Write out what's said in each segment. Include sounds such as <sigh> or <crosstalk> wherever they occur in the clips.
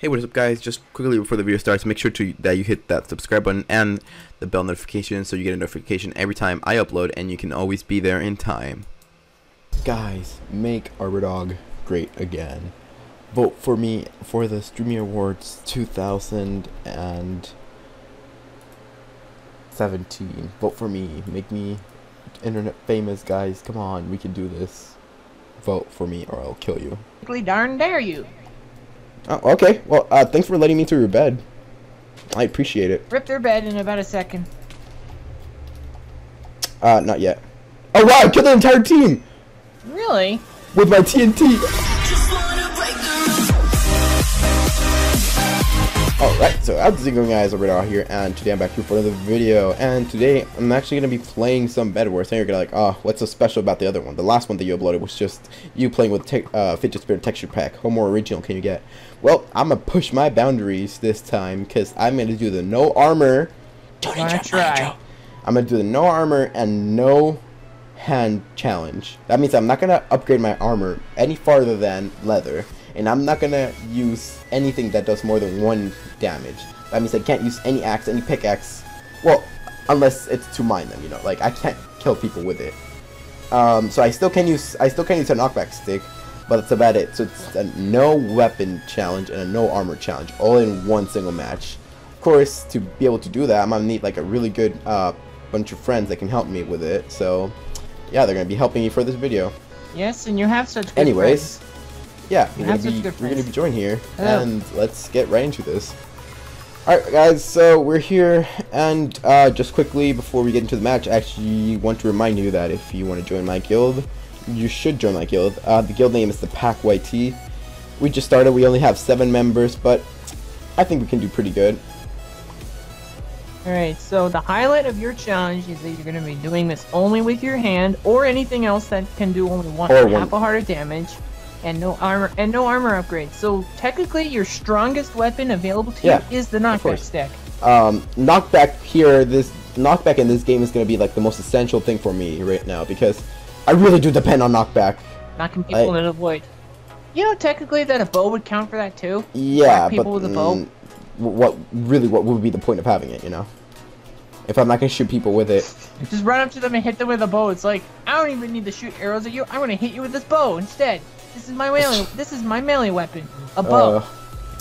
Hey, what is up guys? Just quickly before the video starts, make sure to that you hit that subscribe button and the bell notification so you get a notification every time I upload and you can always be there in time. Guys, make Arbordog great again. Vote for me for the Streamy Awards 2017. Vote for me. Make me internet famous, guys. Come on, we can do this. Vote for me or I'll kill you. darn dare you. Oh, okay. Well, uh, thanks for letting me to your bed. I appreciate it. Rip their bed in about a second. Uh, not yet. Oh wow, I killed the entire team! Really? With my TNT! Alright, so how's it going guys, over out here, and today I'm back here for another video, and today I'm actually going to be playing some Bed Wars, and you're going to like, oh, what's so special about the other one? The last one that you uploaded was just you playing with uh, Fidget Spinner Texture Pack. How more original can you get? Well, I'm going to push my boundaries this time, because I'm going to do the no armor. try. I'm going to do the no armor and no hand challenge. That means I'm not going to upgrade my armor any farther than leather and I'm not gonna use anything that does more than one damage. That means I can't use any axe, any pickaxe. Well, unless it's to mine them, you know. Like I can't kill people with it. Um, so I still can use I still can use a knockback stick, but that's about it. So it's a no weapon challenge and a no armor challenge, all in one single match. Of course, to be able to do that, I'm gonna need like a really good uh, bunch of friends that can help me with it. So yeah, they're gonna be helping me for this video. Yes, and you have such. Anyways. Friends yeah, we're gonna be we're gonna be joined here, Hello. and let's get right into this. Alright guys, so we're here, and uh, just quickly before we get into the match, I actually want to remind you that if you want to join my guild, you should join my guild. Uh, the guild name is the Pack YT. We just started, we only have seven members, but I think we can do pretty good. Alright, so the highlight of your challenge is that you're going to be doing this only with your hand, or anything else that can do only one, or half a heart of damage and no armor and no armor upgrade. So technically, your strongest weapon available to yeah, you is the knockback stick. Um, knockback here, this knockback in this game is going to be like the most essential thing for me right now because I really do depend on knockback. Knocking people I, in the void. You know, technically, that a bow would count for that too. Yeah, people but with a bow. Mm, what really? What would be the point of having it? You know, if I'm not gonna shoot people with it. <laughs> Just run up to them and hit them with a bow. It's like I don't even need to shoot arrows at you. I'm gonna hit you with this bow instead. This is my melee. this is my melee weapon. A bow.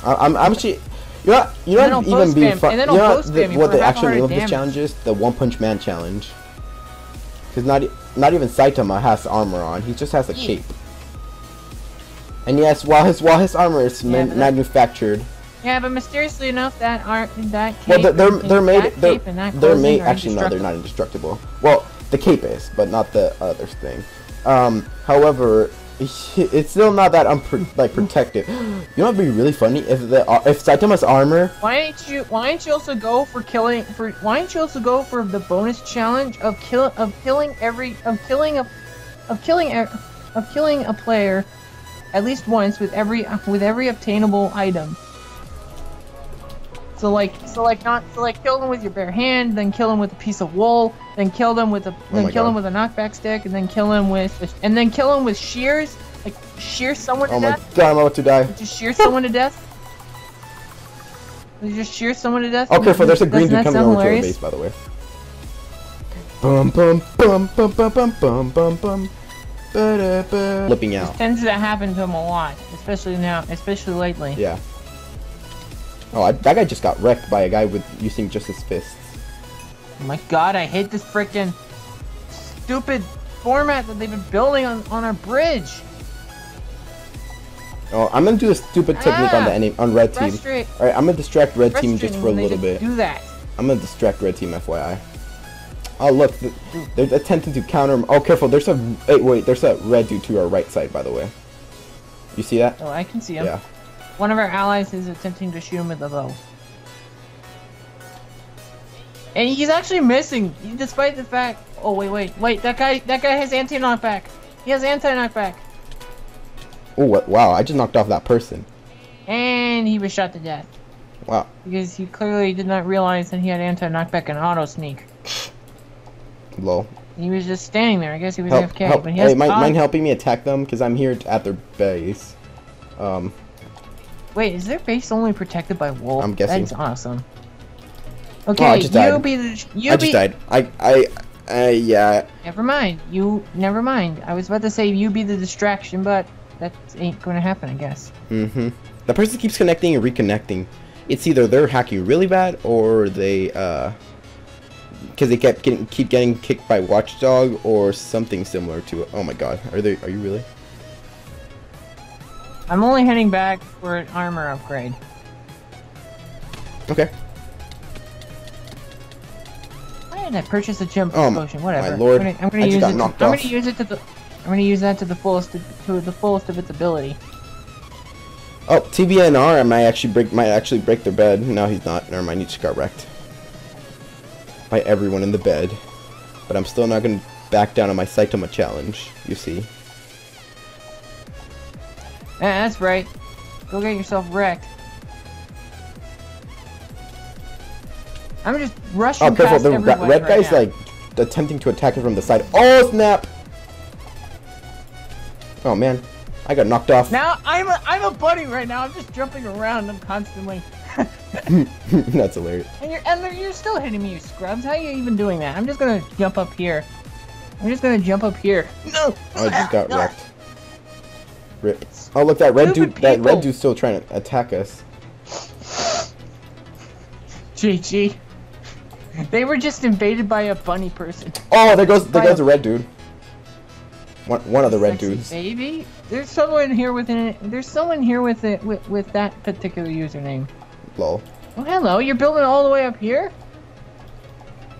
Uh, I'm I'm actually. You know, you know, even be fun. You know the, what the actual name of this challenge is? The One Punch Man challenge. Because not not even Saitama has armor on. He just has a yeah. cape. And yes, while his while his armor is yeah, man manufactured. Yeah, but mysteriously enough, that aren't that cape. Well, they're they're made they're, they're made actually no, they're not indestructible. Well, the cape is, but not the other thing. Um, however, <laughs> it's still not that unpro like protected. <gasps> You know what'd be really funny if the uh, if Saitama's armor. Why don't you Why don't you also go for killing for Why don't you also go for the bonus challenge of kill of killing every of killing a of killing a, of killing a player at least once with every with every obtainable item. So like, so like not, so like kill them with your bare hand, then kill them with a piece of wool, then kill them with a, oh then kill God. them with a knockback stick, and then kill them with, and then kill them with shears, like shear someone to oh death. Oh my God, I'm about to die. Just shear someone to death. You just shear someone to death. Okay, so there's a green dude coming over to our base, by the way. Bum bum bum bum bum bum bum bum bum. Flipping out. This tends to happen to him a lot, especially now, especially lately. Yeah. Oh, I, that guy just got wrecked by a guy with using just his fists. Oh my god, I hate this freaking stupid format that they've been building on, on our bridge. Oh, I'm gonna do a stupid technique ah, on the ah, on red team. Alright, I'm gonna distract red team just for a little bit. Do that. I'm gonna distract red team, FYI. Oh look, they're attempting to counter. Oh, careful! There's a wait, wait. There's a red dude to our right side, by the way. You see that? Oh, I can see him. Yeah. One of our allies is attempting to shoot him with a bow. And he's actually missing, despite the fact. Oh wait, wait, wait! That guy, that guy has anti-knockback. He has anti-knockback. Oh what wow! I just knocked off that person. And he was shot to death. Wow. Because he clearly did not realize that he had anti-knockback and auto sneak. Low. He was just standing there. I guess he was help, AFK. Help. But he has hey, mind, mind helping me attack them? Because I'm here at their base. Um. Wait, is their base only protected by wolf? I'm guessing. That's awesome. Oh, Okay, I just you be the. You I be. just died. I, I, I, yeah. Never mind. You. Never mind. I was about to say you be the distraction, but that ain't gonna happen, I guess. Mm-hmm. The person keeps connecting and reconnecting. It's either they're hacking really bad or they, uh, because they kept getting keep getting kicked by Watchdog or something similar to it. Oh my God, are they? Are you really? I'm only heading back for an armor upgrade. Okay. Why did I purchase a jump oh, potion? Whatever. My lord. I'm gonna, I'm gonna use it. To, I'm off. gonna use it to the. I'm gonna use that to the fullest to the fullest of its ability. Oh, TBNR might actually break might actually break their bed. No, he's not. Never mind. He just got wrecked by everyone in the bed. But I'm still not gonna back down on my Saitama challenge. You see. Eh, that's right. Go get yourself wrecked. I'm just rushing Oh, careful! past The red right guy's now. like attempting to attack it from the side. Oh snap! Oh man, I got knocked off. Now I'm a, I'm a bunny right now. I'm just jumping around. I'm constantly. <laughs> <laughs> That's hilarious. And you're and you're still hitting me, you scrubs. How are you even doing that? I'm just gonna jump up here. I'm just gonna jump up here. No. Oh, I just got wrecked. Rip. Oh look, that red Stupid dude. That red dude's still trying to attack us. GG. They were just invaded by a bunny person. Oh, there goes there goes the red dude. One one of the red dudes. Baby, there's someone here with an, There's someone here with it with, with that particular username. Lol. Oh, hello. You're building all the way up here.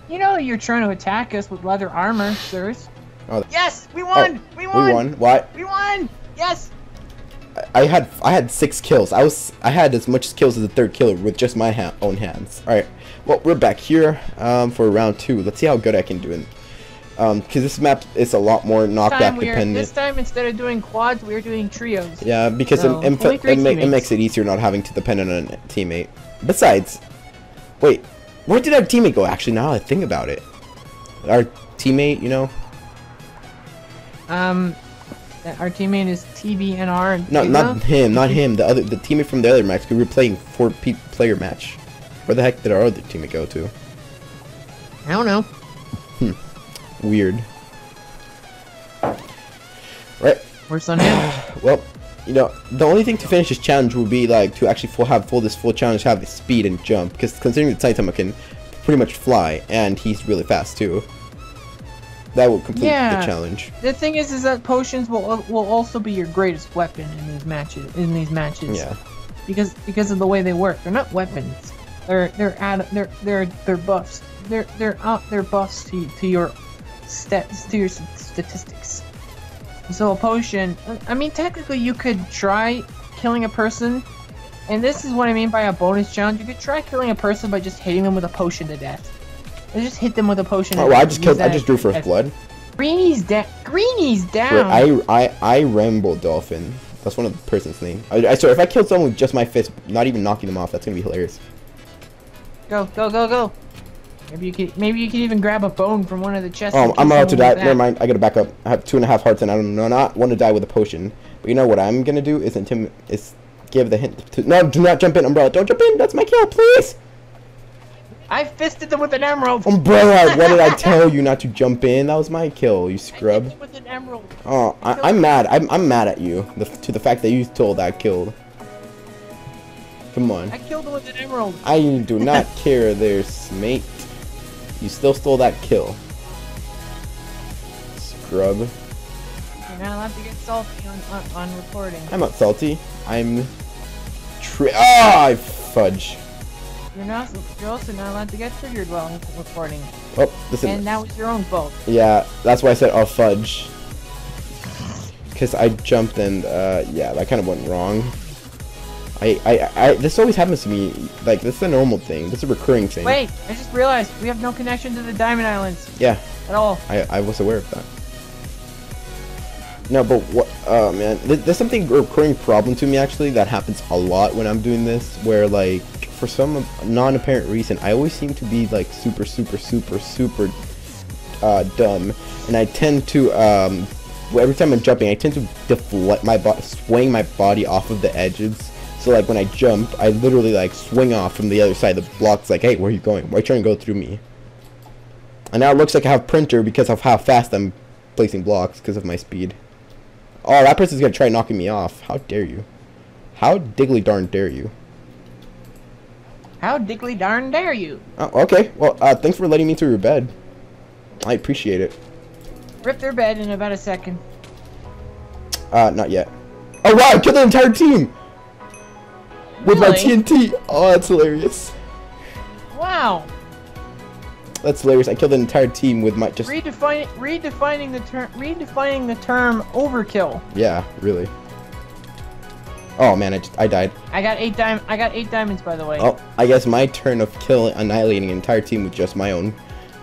You know you're trying to attack us with leather armor, sirs. Oh. Yes, we won. Oh, we won. We won. What? We won. Yes. I had I had six kills. I was I had as much kills as the third killer with just my ha own hands. All right. Well, we're back here um, for round two. Let's see how good I can do it. Um, because this map is a lot more knockback time, we are, dependent. this time instead of doing quads, we are doing trios. Yeah, because So, it, it, it, ma- it makes it easier not having to depend on a teammate. Besides, wait, where did our teammate go? Actually, now that I think about it, our teammate, you know, Um, our teammate is TBNR. And no, not him, not him. The other, the teammate from the other match. We were playing four pe- player match. Where the heck did our other teammate go to? I don't know. Hmm. Weird. Right. Where's on him? <sighs> Well, you know, the only thing to finish this challenge would be like to actually full, have full this full challenge, have the speed and jump. Because considering that Saitama can pretty much fly, and he's really fast too. That will complete Yeah. the challenge. The thing is, is that potions will will also be your greatest weapon in these matches. In these matches. Yeah. Because because of the way they work, they're not weapons. They're they're add they're they're they're buffs. They're they're out they're buffs to to your stats to your statistics. So a potion. I mean, technically, you could try killing a person, and this is what I mean by a bonus challenge. You could try killing a person by just hitting them with a potion to death. And just hit them with a potion. Oh, I just killed. I just drew first as- blood. Greenie's down. Greenie's down. I I I Rambo Dolphin. That's one of the person's name. I, I swear, if I killed someone with just my fist, not even knocking them off, that's gonna be hilarious. Go go go go. Maybe you could maybe you could even grab a bone from one of the chests. Oh, I'm about to die. Never mind. I gotta back up. I have two and a half hearts, and I don't know, not want to die with a potion. But you know what I'm gonna do is intim is give the hint to no. Do not jump in, Umbrella. Don't jump in. That's my kill, please. I fisted them with an emerald. Umbrella. <laughs> what did I tell you not to jump in? That was my kill. You I scrub. hit with an emerald. Oh, I, I'm mad. I'm I'm mad at you. The, to the fact that you told that killed. Come on. I killed with an emerald. I do not <laughs> care, there, mate. You still stole that kill. Scrub. You're not allowed to get salty on, on, on recording. I'm not salty. I'm. Tri- ah, I fudge. You're not. You're also not allowed to get triggered while recording. Oh, listen. And that was your own fault. Yeah, that's why I said oh fudge. Cause I jumped and uh, yeah, that kind of went wrong. I, I, I, this always happens to me. Like this is a normal thing. This is a recurring thing. Wait, I just realized we have no connection to the Diamond Islands Yeah, at all. I, I was aware of that. No, but what? Oh man, there's something recurring problem to me actually that happens a lot when I'm doing this, where like for some non-apparent reason, I always seem to be like super, super, super, super uh, dumb, and I tend to um, every time I'm jumping, I tend to deflect my body, swing my body off of the edges, So like when I jump, I literally like swing off from the other side of the blocks like, hey, where are you going? Why are you trying to go through me? And now it looks like I have printer because of how fast I'm placing blocks because of my speed. Oh, that person's gonna try knocking me off. How dare you? How diggly darn dare you? How diggly darn dare you? Oh, okay. Well, uh, thanks for letting me through your bed. I appreciate it. Rip their bed in about a second. Uh, not yet. Oh wow, I killed the entire team! With my TNT! Oh, that's hilarious. Wow. That's hilarious. I killed the entire team with my just... Redefine, redefining the term, redefining the term overkill. Yeah, really. Oh man, I just, I died. I got eight dim- I got eight diamonds, by the way. Oh, I guess my turn of killing, annihilating an entire team with just my own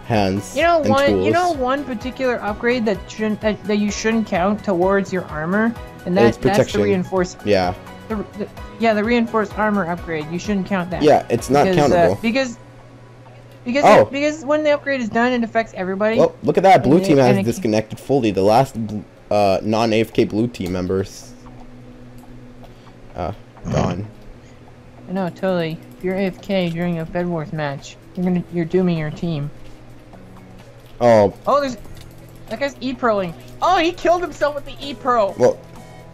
hands You know one. tools. You know one particular upgrade that shouldn't that, that you shouldn't count towards your armor, and that It's that's the reinforced. Yeah, The, the, yeah, the reinforced armor upgrade. You shouldn't count that. yeah, it's not because, uh, countable. because because Oh. it- because when the upgrade is done, it affects everybody. Well, look at that. Blue and it- team has disconnected fully. The last uh, non-AFK blue team members uh, gone. I know, totally. If you're AFK during a Bed Wars match, you're gonna you're dooming your team. Oh, Oh, there's that guy's e-pearling. Oh, he killed himself with the e-pearl. well,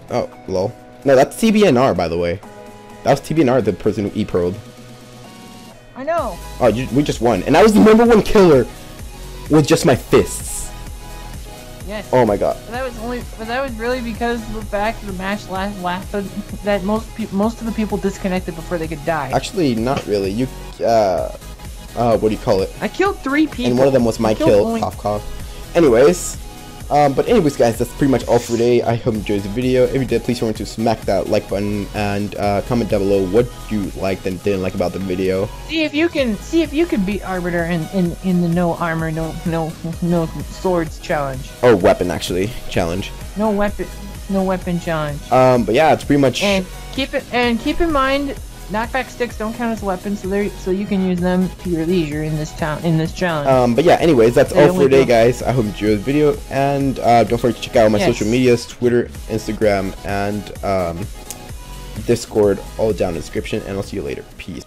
oh, lol. No, that's TBNR, by the way. That was TBNR, the person who e-pearled. I know. Oh, you, we just won. And I was the number one killer with just my fists. Yes. Oh my god. But that was only, but that was really because of the fact the match last lasted that most most of the people disconnected before they could die. Actually, not really. You, uh, uh, what do you call it? I killed three people. and one of them was my kill. only- Cough, cough. Anyways, um, but anyways, guys, that's pretty much all for today. I hope you enjoyed the video. If you did, please remember to smack that like button and uh, comment down below what you liked and didn't like about the video. See if you can see if you can beat Arbiter in, in, in the no armor, no no no swords challenge. Or weapon, actually, challenge. No weapon no weapon challenge. Um, but yeah, it's pretty much. And keep it and keep in mind knockback sticks don't count as weapons, so they so you can use them to your leisure in this town in this challenge. Um, but yeah, anyways, that's They all for today, guys. I hope you enjoyed the video, and uh, don't forget to check out my Yes. social medias: Twitter, Instagram, and um, Discord, all down in the description. And I'll see you later. Peace.